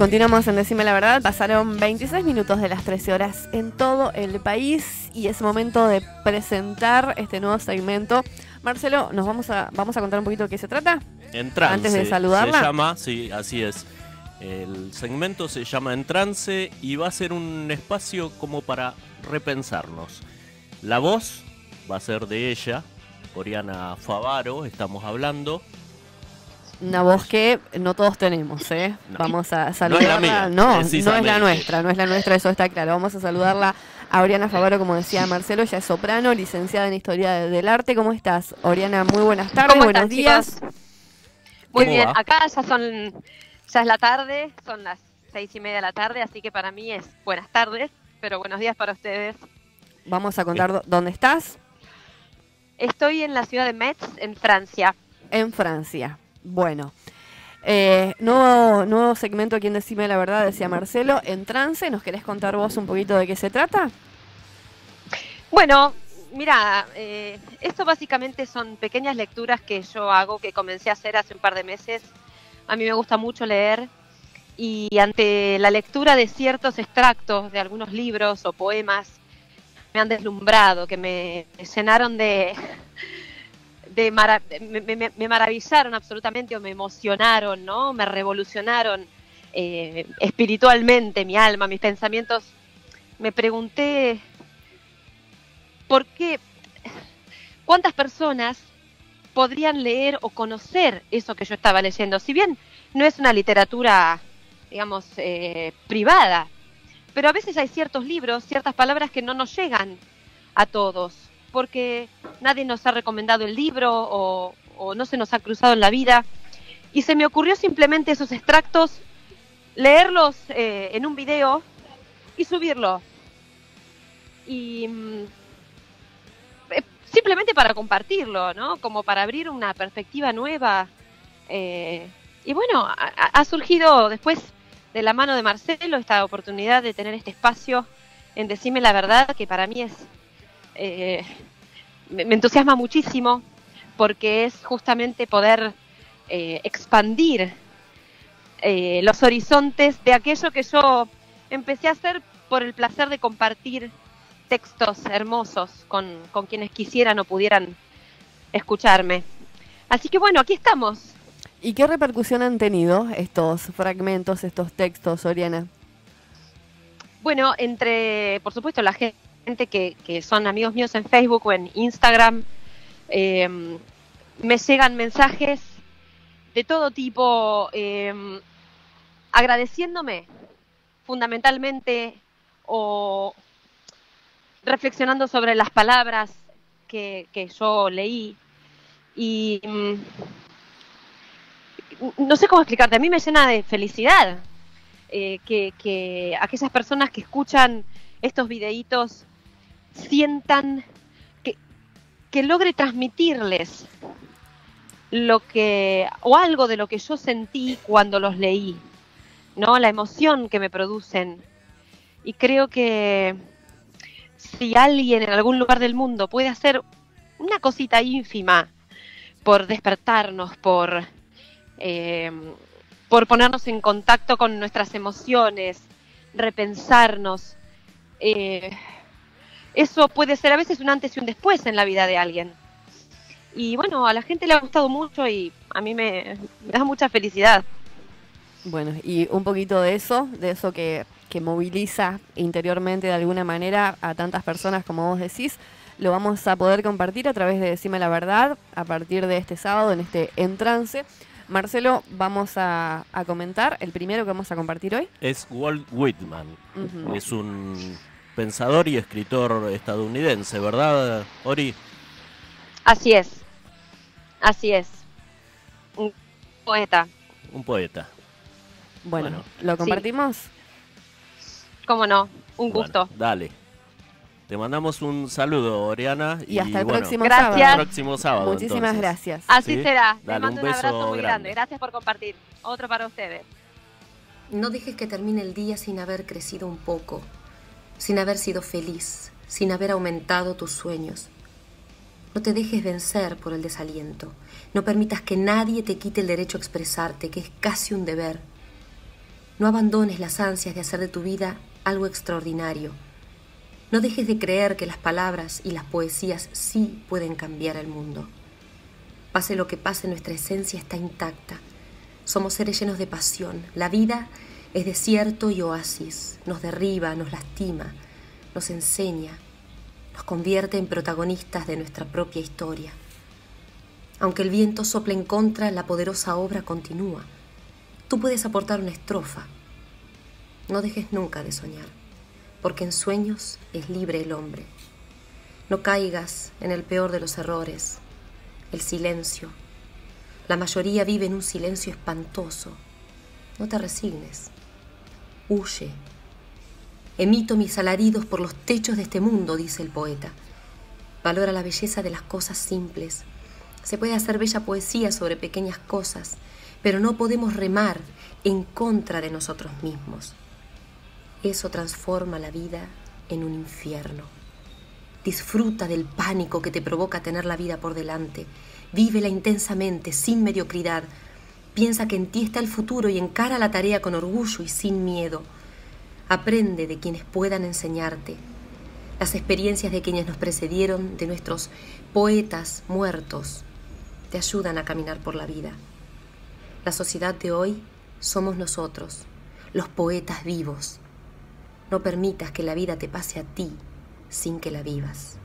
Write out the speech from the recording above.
Continuamos en Decime la Verdad. Pasaron 26 minutos de las 13 horas en todo el país y es momento de presentar este nuevo segmento. Marcelo, ¿nos vamos a, vamos a contar un poquito de qué se trata? En trance. Antes de saludarla. Se llama, sí, así es. El segmento se llama En trance y va a ser un espacio como para repensarnos. La voz va a ser de ella, Oriana Favaro, estamos hablando. Una voz que no todos tenemos, ¿eh? No. Vamos a No es la saludarla. mía, no, no es la nuestra, no es la nuestra, eso está claro. Vamos a saludarla a Oriana Favaro, como decía Marcelo, ella es soprano, licenciada en Historia del Arte. ¿Cómo estás? Oriana, muy buenas tardes, ¿Cómo buenos están, días. chicos? Muy ¿Cómo bien, va? acá ya son, ya es la tarde, son las seis y media de la tarde, así que para mí es buenas tardes, pero buenos días para ustedes. Vamos a contar dó- dónde estás. Estoy en la ciudad de Metz, en Francia. En Francia. Bueno. Eh, nuevo, nuevo segmento aquí en Decime la Verdad, decía Marcelo. En trance, ¿nos querés contar vos un poquito de qué se trata? Bueno, mira, eh, esto básicamente son pequeñas lecturas que yo hago, que comencé a hacer hace un par de meses. A mí me gusta mucho leer y ante la lectura de ciertos extractos de algunos libros o poemas me han deslumbrado, que me llenaron de, de me, me- me maravillaron absolutamente o me emocionaron, ¿no? Me revolucionaron eh, espiritualmente mi alma, mis pensamientos. Me pregunté ¿por qué? ¿Cuántas personas podrían leer o conocer eso que yo estaba leyendo? Si bien no es una literatura, digamos, eh, privada, pero a veces hay ciertos libros, ciertas palabras que no nos llegan a todos, porque nadie nos ha recomendado el libro o, no se nos ha cruzado en la vida. Y se me ocurrió simplemente esos extractos, leerlos eh, en un video y subirlo. Y mm, eh, simplemente para compartirlo, ¿no? Como para abrir una perspectiva nueva. Eh, y bueno, ha- ha surgido después de la mano de Marcelo esta oportunidad de tener este espacio en Decime la Verdad, que para mí es... eh, me, me entusiasma muchísimo porque es justamente poder eh, expandir eh, los horizontes de aquello que yo empecé a hacer por el placer de compartir textos hermosos con, con quienes quisieran o pudieran escucharme. Así que bueno, aquí estamos. ¿Y qué repercusión han tenido estos fragmentos, estos textos, Oriana? Bueno, entre, por supuesto, la gente que, que son amigos míos en Facebook o en Instagram, eh, me llegan mensajes de todo tipo, eh, agradeciéndome fundamentalmente o reflexionando sobre las palabras que, que yo leí. Y mm, no sé cómo explicarte, a mí me llena de felicidad eh, que, que aquellas personas que escuchan estos videitos sientan que, que logre transmitirles lo que o algo de lo que yo sentí cuando los leí, ¿no? La emoción que me producen. Y creo que si alguien en algún lugar del mundo puede hacer una cosita ínfima por despertarnos, por eh, por ponernos en contacto con nuestras emociones, repensarnos. eh, eso puede ser a veces un antes y un después en la vida de alguien. Y bueno, a la gente le ha gustado mucho y a mí me, me da mucha felicidad. Bueno, y un poquito de eso, de eso que, que moviliza interiormente de alguna manera a tantas personas como vos decís, lo vamos a poder compartir a través de Decime la Verdad a partir de este sábado en este entrance. Marcelo, vamos a, a comentar el primero que vamos a compartir hoy. Es Walt Whitman. Es un pensador y escritor estadounidense, ¿verdad, Ori? Así es, así es. Un poeta, Un poeta. Bueno, Bueno. ¿lo compartimos? cómo no, un Bueno, gusto. dale. Te mandamos un saludo, Oriana. Y, hasta el bueno, próximo Gracias. sábado. próximo sábado. Muchísimas entonces. gracias. Así ¿sí? será. Les Dale, mando un abrazo muy grande. grande. Gracias por compartir. Otro para ustedes. No dejes que termine el día sin haber crecido un poco, sin haber sido feliz, sin haber aumentado tus sueños. No te dejes vencer por el desaliento. No permitas que nadie te quite el derecho a expresarte, que es casi un deber. No abandones las ansias de hacer de tu vida algo extraordinario. No dejes de creer que las palabras y las poesías sí pueden cambiar el mundo. Pase lo que pase, nuestra esencia está intacta. Somos seres llenos de pasión. La vida es desierto y oasis. Nos derriba, nos lastima, nos enseña, nos convierte en protagonistas de nuestra propia historia. Aunque el viento sople en contra, la poderosa obra continúa. Tú puedes aportar una estrofa. No dejes nunca de soñar, porque en sueños es libre el hombre. No caigas en el peor de los errores, el silencio. La mayoría vive en un silencio espantoso. No te resignes. Huye. Emito mis alaridos por los techos de este mundo, dice el poeta. Valora la belleza de las cosas simples. Se puede hacer bella poesía sobre pequeñas cosas pero no podemos remar en contra de nosotros mismos. Eso transforma la vida en un infierno. Disfruta del pánico que te provoca tener la vida por delante. Vívela intensamente, sin mediocridad. Piensa que en ti está el futuro y encara la tarea con orgullo y sin miedo. Aprende de quienes puedan enseñarte. Las experiencias de quienes nos precedieron, de nuestros poetas muertos, te ayudan a caminar por la vida. La sociedad de hoy somos nosotros, los poetas vivos. No permitas que la vida te pase a ti sin que la vivas.